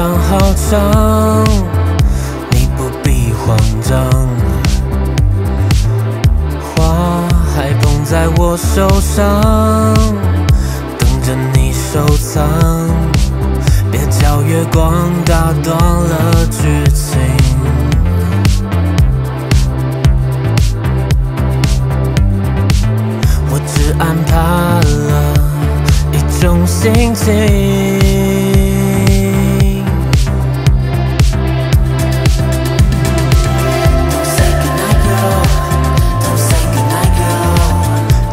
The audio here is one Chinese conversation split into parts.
长好长，你不必慌张。花还捧在我手上，等着你收藏。别叫月光打断了剧情。我只安排了一种心情。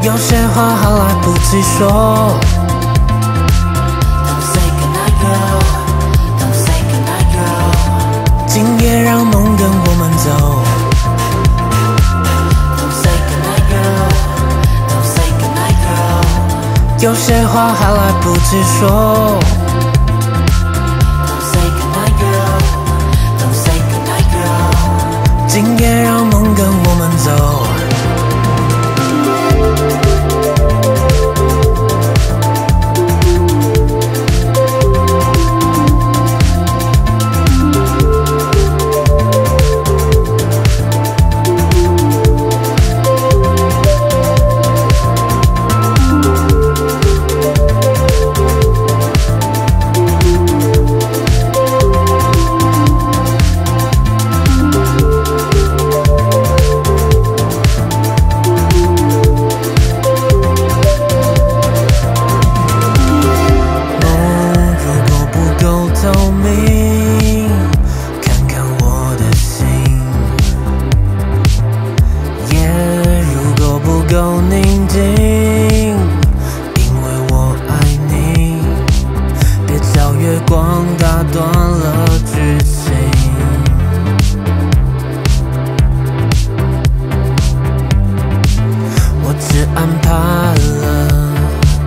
有些话还来不及说。今夜让梦跟我们走。有些话还来不及说。光打断了剧情。我只安排了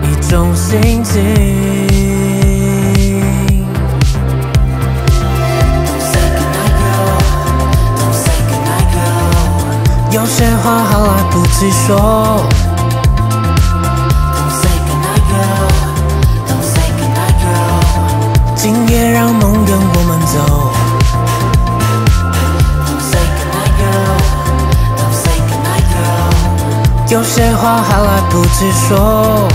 一种心情。有些话还来不及说。走有些话还来不及说。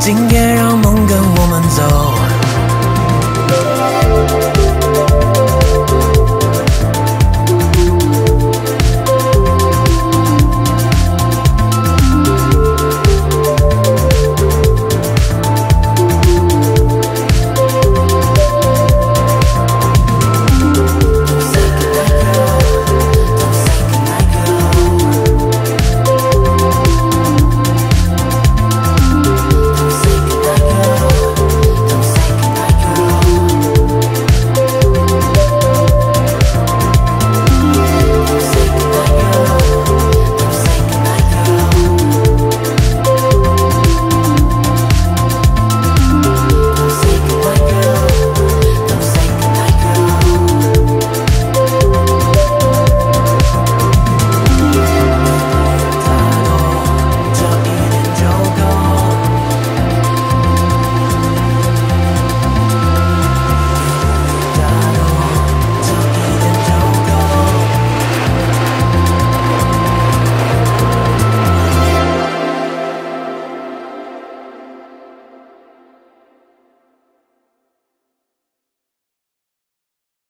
今夜让梦跟我。